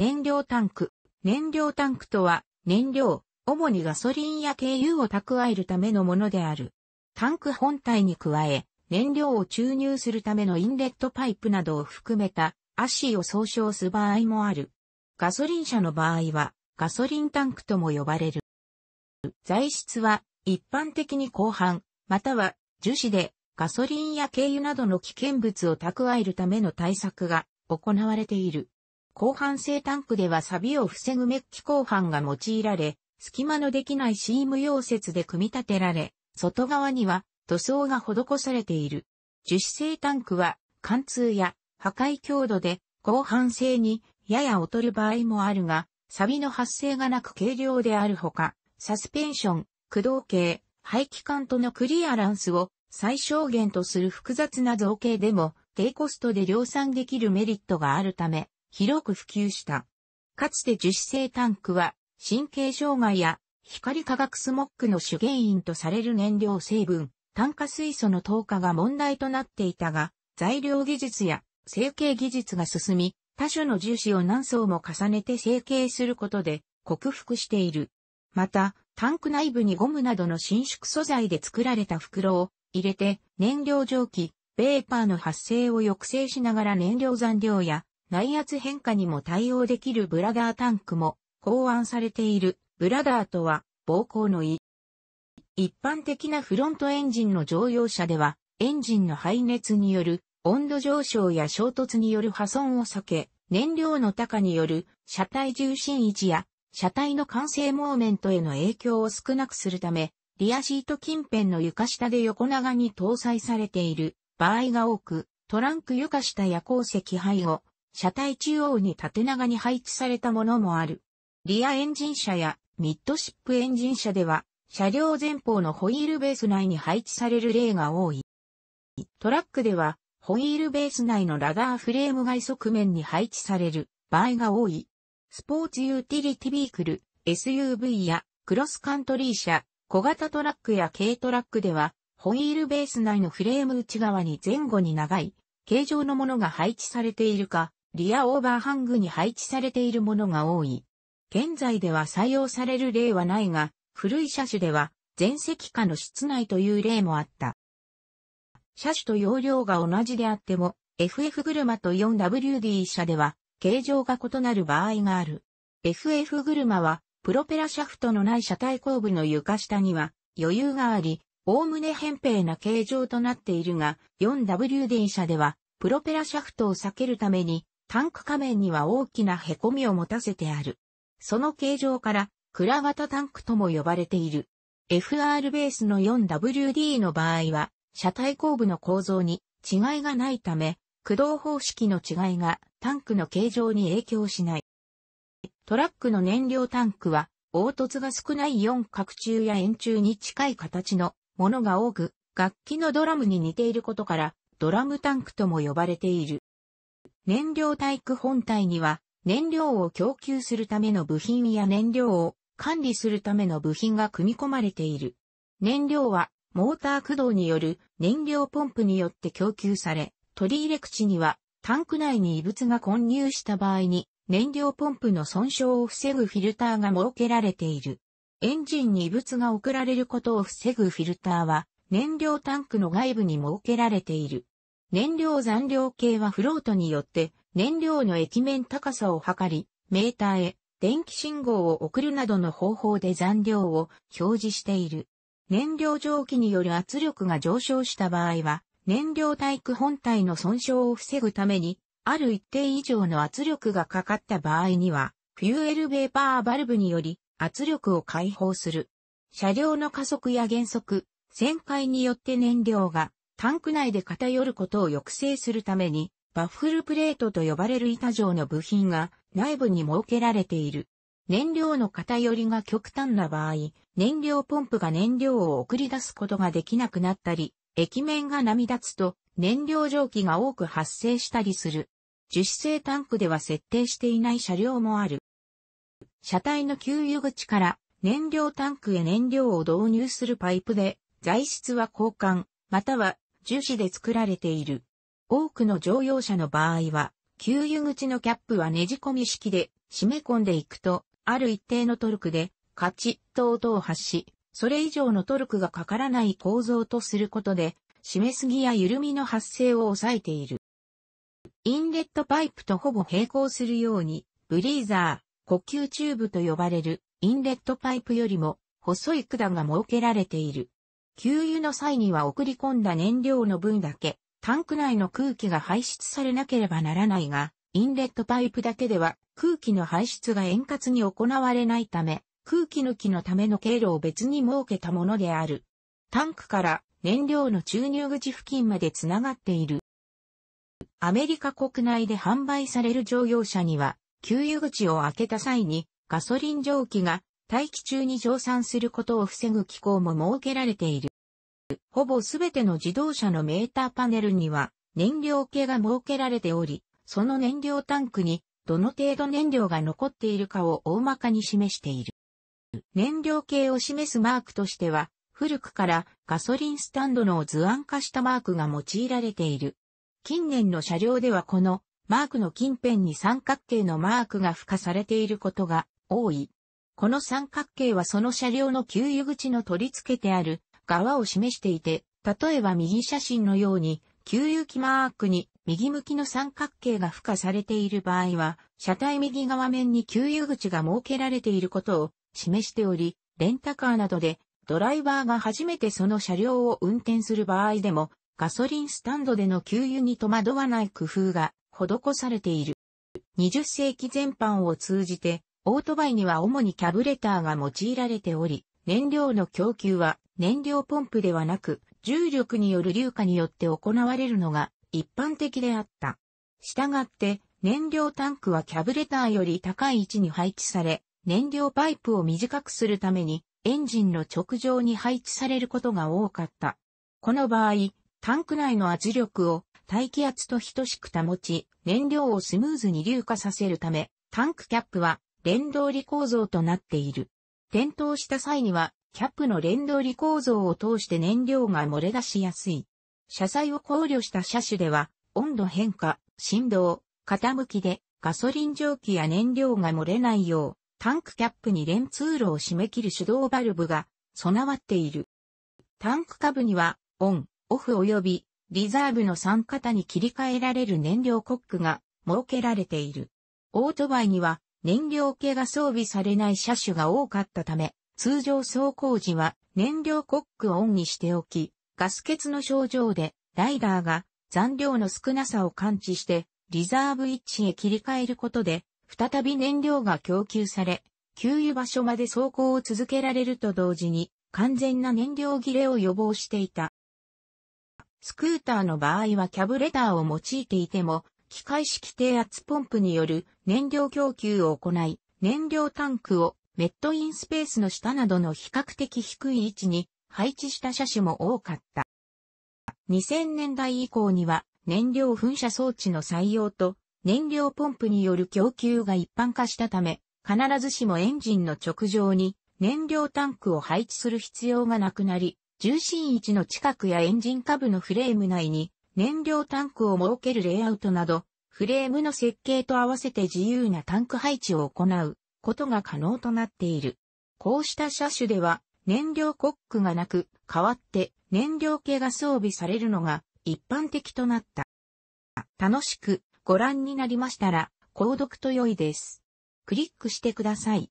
燃料タンク。燃料タンクとは、燃料、主にガソリンや軽油を蓄えるためのものである。タンク本体に加え、燃料を注入するためのインレットパイプなどを含めたアシーを総称す場合もある。ガソリン車の場合は、ガソリンタンクとも呼ばれる。材質は、一般的に鋼板、または樹脂でガソリンや軽油などの危険物を蓄えるための対策が行われている。後半製タンクでは錆を防ぐメッキ後半が用いられ、隙間のできないシーム溶接で組み立てられ、外側には塗装が施されている。樹脂製タンクは貫通や破壊強度で後半製にやや劣る場合もあるが、錆の発生がなく軽量であるほか、サスペンション、駆動系、排気管とのクリアランスを最小限とする複雑な造形でも低コストで量産できるメリットがあるため、広く普及した。かつて樹脂製タンクは、神経障害や光化学スモッグの主原因とされる燃料成分、炭化水素の透過が問題となっていたが、材料技術や成形技術が進み、他種の樹脂を何層も重ねて成形することで克服している。また、タンク内部にゴムなどの伸縮素材で作られた袋を入れて燃料蒸気、ベーパーの発生を抑制しながら燃料残量や内圧変化にも対応できるブラダータンクも考案されている。ブラダーとは膀胱の胃。一般的なフロントエンジンの乗用車ではエンジンの排熱による温度上昇や衝突による破損を避け、燃料の高による車体重心位置や車体の完成モーメントへの影響を少なくするため、リアシート近辺の床下で横長に搭載されている場合が多く、トランク床下や後席背後、車体中央に縦長に配置されたものもある。リアエンジン車やミッドシップエンジン車では、車両前方のホイールベース内に配置される例が多い。トラックでは、ホイールベース内のラダーフレーム外側面に配置される場合が多い。スポーツユーティリティビークル、SUV やクロスカントリー車、小型トラックや軽トラックでは、ホイールベース内のフレーム内側に前後に長い、形状のものが配置されているか、リアオーバーハングに配置されているものが多い。現在では採用される例はないが、古い車種では、全席下の室内という例もあった。車種と容量が同じであっても、FF 車と 4WD 車では、形状が異なる場合がある。FF 車は、プロペラシャフトのない車体後部の床下には余裕があり、おおむね扁平な形状となっているが、4WD 車では、プロペラシャフトを避けるために、タンク仮面には大きな凹みを持たせてある。その形状から、クラ型タンクとも呼ばれている。FR ベースの 4WD の場合は、車体後部の構造に違いがないため、駆動方式の違いがタンクの形状に影響しない。トラックの燃料タンクは、凹凸が少ない四角柱や円柱に近い形のものが多く、楽器のドラムに似ていることから、ドラムタンクとも呼ばれている。燃料タイク本体には、燃料を供給するための部品や燃料を管理するための部品が組み込まれている。燃料は、モーター駆動による燃料ポンプによって供給され、取り入れ口には、タンク内に異物が混入した場合に、燃料ポンプの損傷を防ぐフィルターが設けられている。エンジンに異物が送られることを防ぐフィルターは、燃料タンクの外部に設けられている。燃料残量計はフロートによって燃料の液面高さを測り、メーターへ電気信号を送るなどの方法で残量を表示している。燃料蒸気による圧力が上昇した場合は、燃料タイク本体の損傷を防ぐためにある一定以上の圧力がかかった場合には、フューエルベーパーバルブにより圧力を解放する。車両の加速や減速、旋回によって燃料がタンク内で偏ることを抑制するために、バッフルプレートと呼ばれる板状の部品が内部に設けられている。燃料の偏りが極端な場合、燃料ポンプが燃料を送り出すことができなくなったり、液面が波立つと燃料蒸気が多く発生したりする。樹脂製タンクでは設定していない車両もある。車体の給油口から燃料タンクへ燃料を導入するパイプで、材質は交換、または樹脂で作られている。多くの乗用車の場合は、給油口のキャップはねじ込み式で、締め込んでいくと、ある一定のトルクで、カチッと音を発し、それ以上のトルクがかからない構造とすることで、締めすぎや緩みの発生を抑えている。インレットパイプとほぼ並行するように、ブリーザー、呼吸チューブと呼ばれるインレットパイプよりも細い管が設けられている。給油の際には送り込んだ燃料の分だけ、タンク内の空気が排出されなければならないが、インレットパイプだけでは空気の排出が円滑に行われないため、空気抜きのための経路を別に設けたものである。タンクから燃料の注入口付近までつながっている。アメリカ国内で販売される乗用車には、給油口を開けた際にガソリン蒸気が大気中に蒸散することを防ぐ機構も設けられている。ほぼすべての自動車のメーターパネルには燃料計が設けられており、その燃料タンクにどの程度燃料が残っているかを大まかに示している。燃料計を示すマークとしては、古くからガソリンスタンドの図案化したマークが用いられている。近年の車両ではこのマークの近辺に三角形のマークが付加されていることが多い。この三角形はその車両の給油口の取り付けてある側を示していて、例えば右写真のように、給油機マークに右向きの三角形が付加されている場合は、車体右側面に給油口が設けられていることを示しており、レンタカーなどでドライバーが初めてその車両を運転する場合でも、ガソリンスタンドでの給油に戸惑わない工夫が施されている。20世紀全般を通じてオートバイには主にキャブレターが用いられており、燃料の供給は燃料ポンプではなく、重力による硫化によって行われるのが一般的であった。したがって、燃料タンクはキャブレターより高い位置に配置され、燃料パイプを短くするために、エンジンの直上に配置されることが多かった。この場合、タンク内の圧力を大気圧と等しく保ち、燃料をスムーズに硫化させるため、タンクキャップは連動理構造となっている。点灯した際には、キャップの連動理構造を通して燃料が漏れ出しやすい。車載を考慮した車種では、温度変化、振動、傾きでガソリン蒸気や燃料が漏れないよう、タンクキャップに連通路を締め切る手動バルブが備わっている。タンク下部には、オン、オフ及びリザーブの3型に切り替えられる燃料コックが設けられている。オートバイには燃料系が装備されない車種が多かったため、通常走行時は燃料コックオンにしておき、ガス欠の症状でライダーが残量の少なさを感知してリザーブ位置へ切り替えることで再び燃料が供給され、給油場所まで走行を続けられると同時に完全な燃料切れを予防していた。スクーターの場合はキャブレターを用いていても機械式低圧ポンプによる燃料供給を行い、燃料タンクをメットインスペースの下などの比較的低い位置に配置した車種も多かった。2000年代以降には燃料噴射装置の採用と燃料ポンプによる供給が一般化したため、必ずしもエンジンの直上に燃料タンクを配置する必要がなくなり、重心位置の近くやエンジン下部のフレーム内に燃料タンクを設けるレイアウトなど、フレームの設計と合わせて自由なタンク配置を行うことが可能となっている。こうした車種では燃料コックがなく、代わって燃料系が装備されるのが一般的となった。楽しくご覧になりましたら、購読と良いです。クリックしてください。